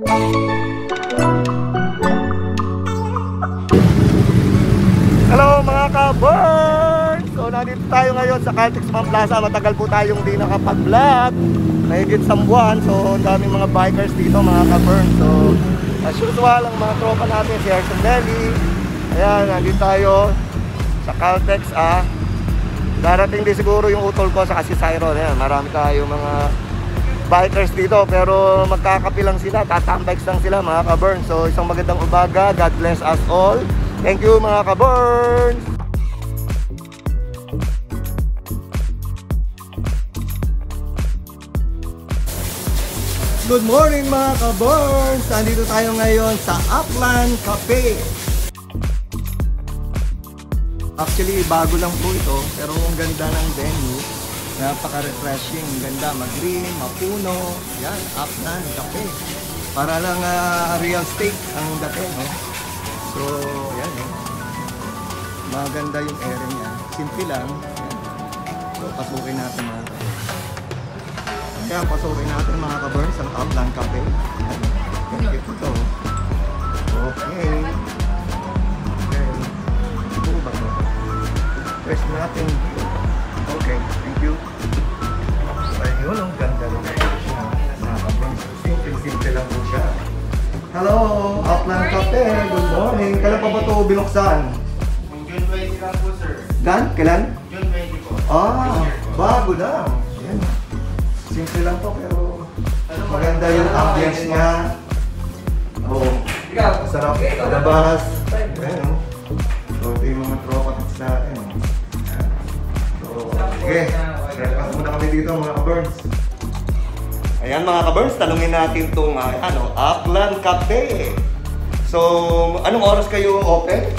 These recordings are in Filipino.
Hello mga ka-burn! So nandito tayo ngayon sa Caltex Man Plaza. Matagal po tayong di nakapag-vlog. Mahigit sa buwan. So ang daming mga bikers dito mga ka-burn. So as usual ang mga tropa natin si Erson Deli. Ayan, nandito tayo sa Caltex ah. Darating din siguro yung utol ko sa kasi Cyron. Ayan, marami tayo mga bikers dito pero magkakapi lang sila, tatambikes lang sila mga ka-burn. So isang magandang umaga, God bless us all. Thank you mga ka-burns! Good morning mga ka-burns! Nandito tayo ngayon sa Upland Cafe. Actually, bago lang po ito, pero ang ganda ng venue. Napaka-refreshing, ganda, mag-green, mapuno. Yan, Upland Cafe. Para lang ah, real estate ang dating, no? So, yan eh. Maganda yung area niya. Simple lang. Yan. So, pasukin natin mga kaburns. Kaya pasukin natin mga kaburns ang Upland Cafe. Yan. Thank you po to. Okay. Okay. Ito ba to? Press natin. Okay. Thank you. Ayun, ang ganda ng area. Mga kaburns. Simple-simple lang po siya. Hello, Upland Cafe. Good morning. Kailan pa ba ito binuksan? June 20 lang po, sir. Dan? Kailan? June 20 po. Ah, bago lang. Yan. Simple lang to pero maganda yung ambience niya. Oo. Oh, sarap labas. Ayan, oh. So, ito yung mga tropa sa atin. oh. So, okay. Breakfast muna kami dito mga ka-burns. Ayan mga ka-burns, tanungin natin itong uh, ano, Upland Cafe. So, anong oras kayo open?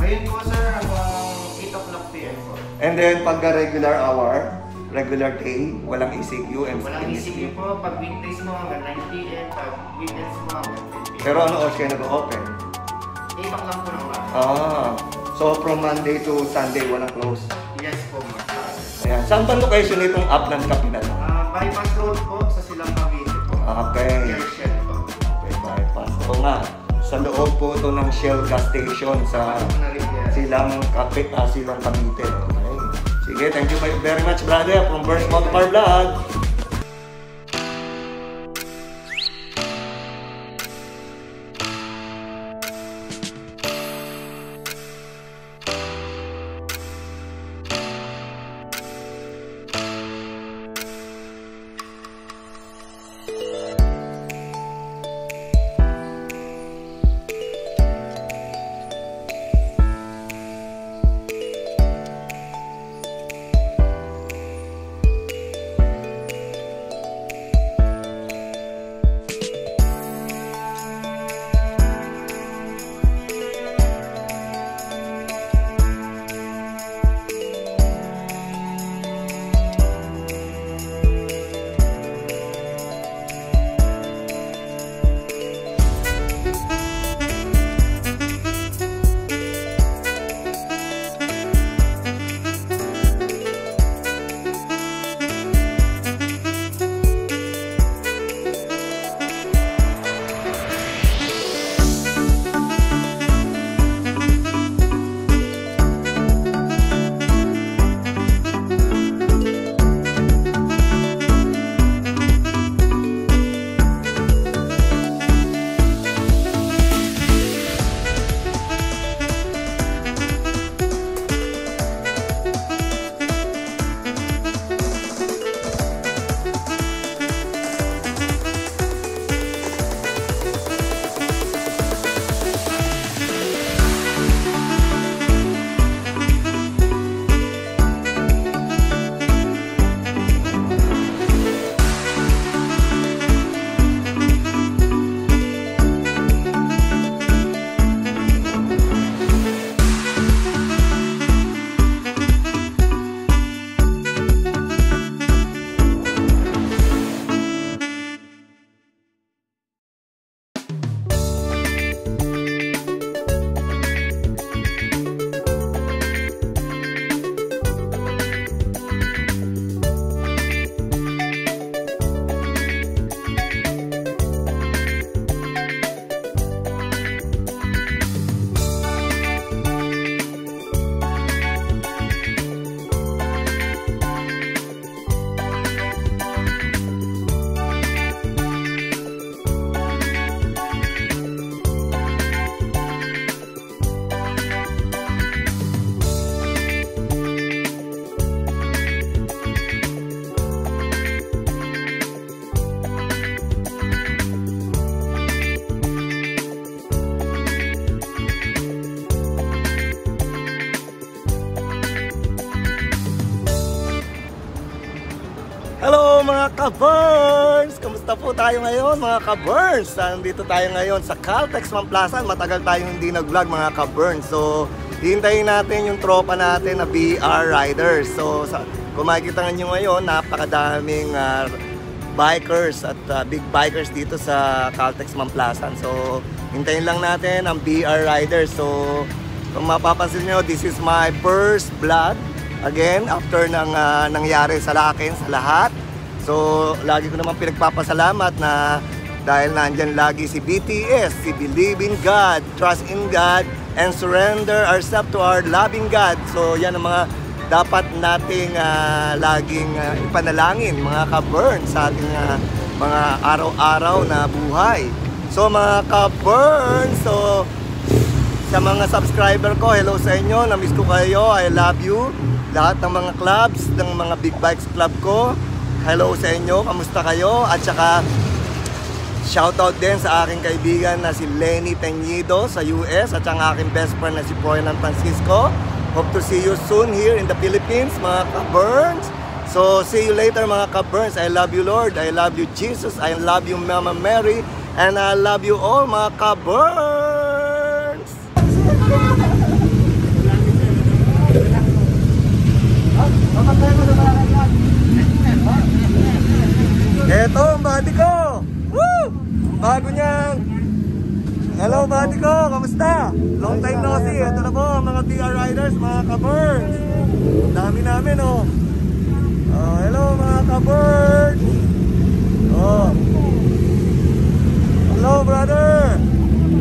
Ngayon po, sir, hanggang 8 o'clock p.m. po. And then pagka regular hour, regular day, walang ECQ and Walang ECQ po. Pag weekdays mo hanggang 9 p.m. Pag weekends mo hanggang 10 p.m. Pero ano oras kayo nag-open? 8 o'clock po ng. Ah, so from Monday to Sunday walang close. Yes po, ma'am. Ayan, saan ba location nitong Upland Capital? Ah, bypass road po sa Silang Cavite po. Okay. Airshell po. Okay, bypass. Oo nga, sa loob po ito ng Shell gas station sa? Silang Kape, ah, Silang Cavite. Okay. Sige, thank you very much brother from Burns Motor Vlog. ka-Burns! Kamusta po tayo ngayon mga ka-Burns? Nandito tayo ngayon sa Caltex Man Plaza. Matagal tayong hindi nag-vlog mga ka-Burns. So, hintayin natin yung tropa natin na BR Riders. So, sa, kung makikita nyo ngayon, napakadaming ah, bikers at ah, big bikers dito sa Caltex Man Plaza. So, hintayin lang natin ang BR Riders. So, kung mapapansin nyo, this is my first vlog. Again, after nang ah, nangyari sa akin, sa lahat. So, lagi ko naman pinagpapasalamat na dahil nandyan lagi si BTS, si Believe in God, Trust in God, and Surrender ourselves to our loving God. So, yan ang mga dapat nating ah, laging ah, ipanalangin, mga ka-burn sa ating ah, mga araw-araw na buhay. So, mga ka-burn, so, sa mga subscriber ko, hello sa inyo, na-miss ko kayo, I love you. Lahat ng mga clubs, ng mga big bikes club ko, hello sa inyo, kamusta kayo? At saka, shoutout din sa aking kaibigan na si Lenny Teñido sa US at ang aking best friend na si Froilan Francisco. Hope to see you soon here in the Philippines, mga ka-Burns. So, see you later mga ka-Burns. I love you Lord, I love you Jesus, I love you Mama Mary, and I love you all mga ka-Burns. Eto, ang buddy ko! Woo! Bago niyang... Hello, buddy ko! Kamusta? Long time no see. Ito na po, ang mga BR riders, mga ka-birds. Dami namin, oh. Oh, hello, mga ka-birds. Oh. Hello, brother.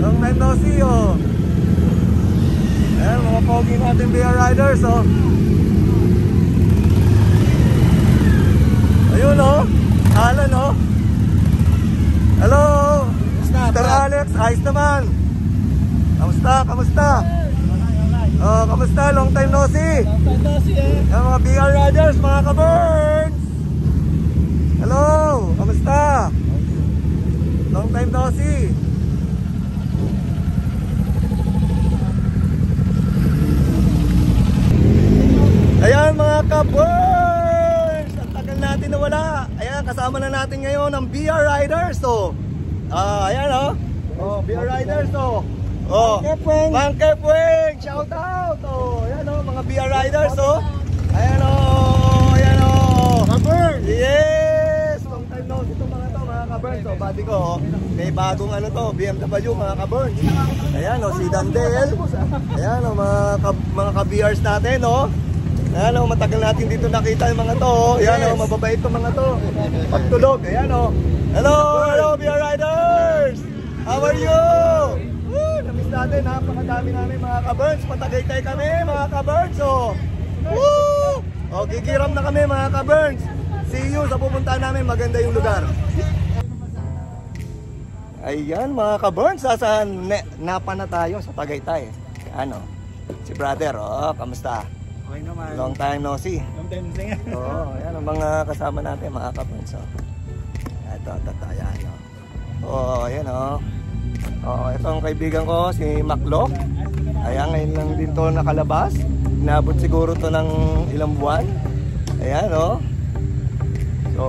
Long time no see, oh. Ayan, mga pogi natin BR riders, oh. Ayun, oh. Alan, oh. Hello. Mr. Alex, ayos naman. Kamusta? Kamusta? Oh, kamusta? Long time no see. Yung mga BR Riders, mga ka-birds. Hello. Kamusta? Long time no see. Ayan mga ka-birds! Nawala. Ayan, kasama na natin ngayon ang BR Riders. So, ah, ayan oh. Oh, BR Riders oh. Oh, Kepweng. Mang Kepweng, shout out. Oh, ayan oh, mga BR Riders oh. Ayan oh, ayan oh. Ka-Burns. Yes! Long time no itong mga to, mga ka-burns. Oh, body ko, oh. May bagong ano to, BMW, mga ka-burns. Ayan, oh, si Dandel. Ayan, oh, mga, ka, mga ka-BRs natin, oh. Ayan, oh, matagal natin dito nakita yung mga to, oh. Ayan, oh, mababait to mga to. Pagtulog, ayan, oh. Hello, hello, BR Riders! How are you? Woo, namiss natin, napakadami namin mga ka-burns. Patagaytay kami, mga ka-burns, oh. Woo! Oh, gigiram na kami mga ka-burns. See you sa pupuntahan namin, maganda yung lugar. Ayan mga ka-burns, sa ne- napa na tayo sa Tagaytay. Ano? Si brother, oh, kamusta? Okay naman. Long time no see. Long time singer. Oo, oh, ayan ang mga kasama natin, mga ka-burns. Oh. Ito, ito, ayan. Oh, oh ayan oh. Oh, ito ang kaibigan ko, si Maclock. Ayan, ngayon lang din to nakalabas. Inabot siguro to ng ilang buwan. Ayan, oh. So,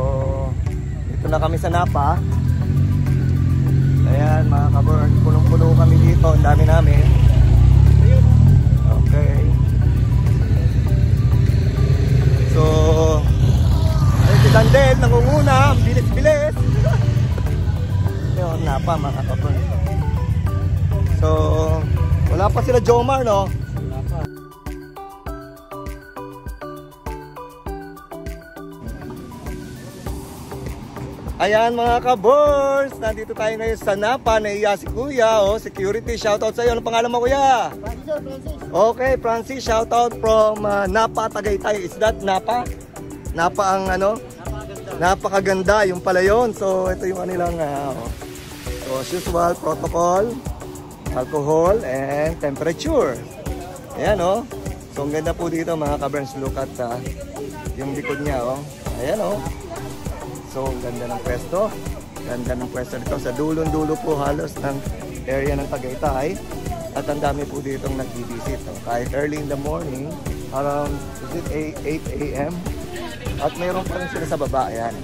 dito na kami sa Napa. Ayan, mga kaburn. Punong-puno kami dito. Ang dami namin. Napa, mga kaburn. So, wala pa sila Jomar, no? Wala pa. Ayan mga ka-boards, nandito tayo ngayon sa Napa, naiya si Kuya, oh, security, shoutout sa iyo. Anong pangalan mo Kuya? Francis, Francis. Okay, Francis, shoutout from uh, Napa, Tagaytay. Is that Napa? Napa ang ano? Napakaganda. Napakaganda, yung pala yun. So, ito yung kanilang, uh, oh. So, as usual, protocol, alcohol, and temperature. Ayan, oh. So, ang ganda po dito, mga ka-burns. Look at uh, yung likod niya, oh. Ayan, oh. So, ang ganda ng pwesto. Ganda ng pwesto dito. Sa dulong-dulo po halos ng area ng Tagaytay. At ang dami po dito nag-visit. Oh. Kahit early in the morning, around is it 8 a.m. At mayroon pa rin sila sa baba. Ayan.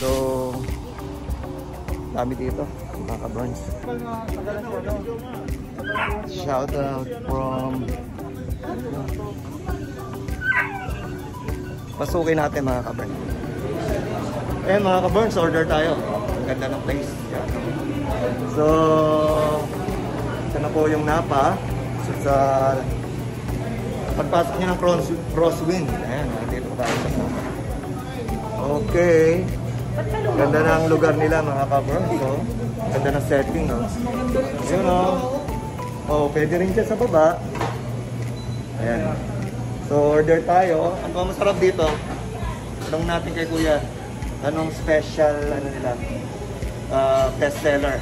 So, dami dito, mga ka-burns. Shout out from Pasukin natin mga ka-burns. Eh mga ka-burns, order tayo. Ang ganda ng place. So, ito na po yung Napa. So, sa pagpasok niya ng cross, crosswind. Ayan, dito tayo sa Napa. Okay. Ganda ng lugar nila mga ka-burns. So, ganda ng setting. No? Yun o. Oh, pwede rin dyan sa baba. Ayan. So, order tayo. Ang masarap dito, tanong natin kay Kuya, anong special, ano nila, uh, best seller.